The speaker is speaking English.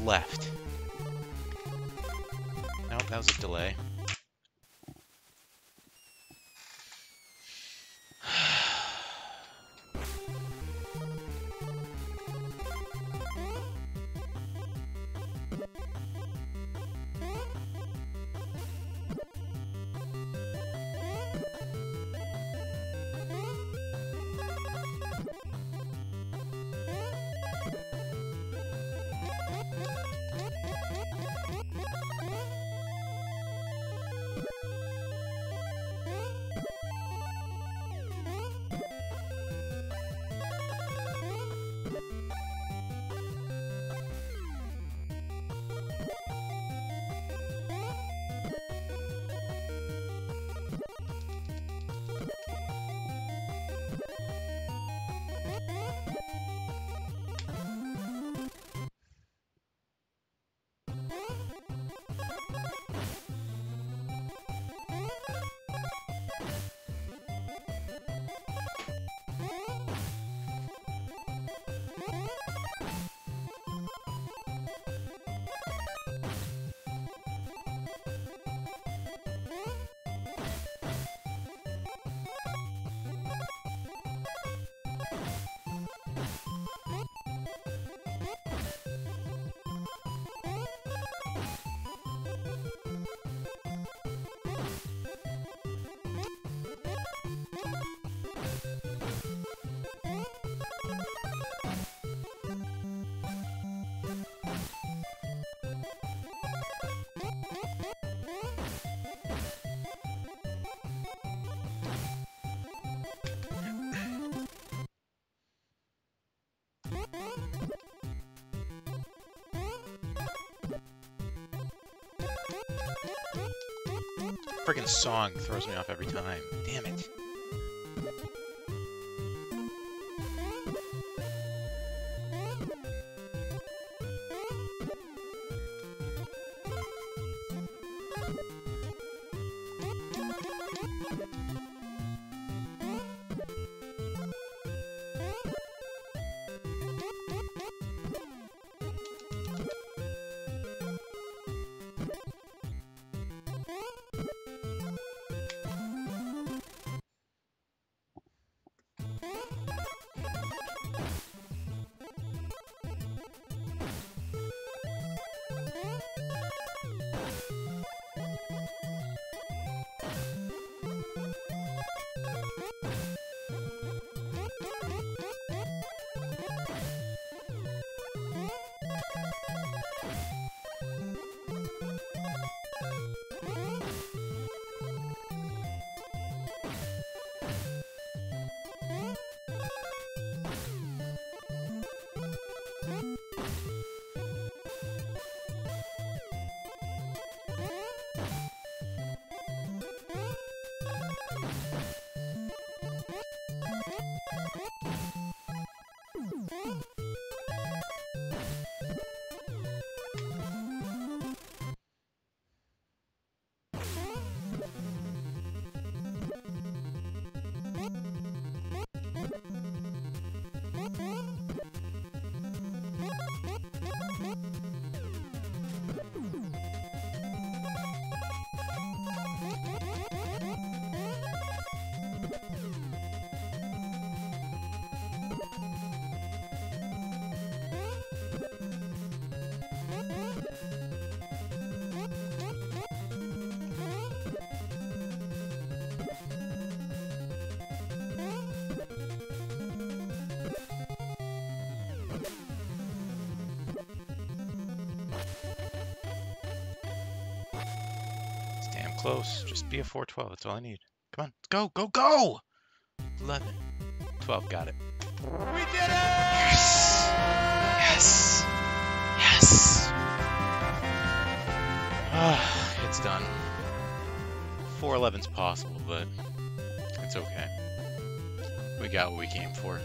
left. Nope, that was a delay. Friggin' song throws me off every time. Damn it. Close. Just be a 412. That's all I need. Come on. Go, go, go! 11. 12. Got it. We did it! Yes! Yes! Yes! Ah, it's done. 411's possible, but it's okay. We got what we came for.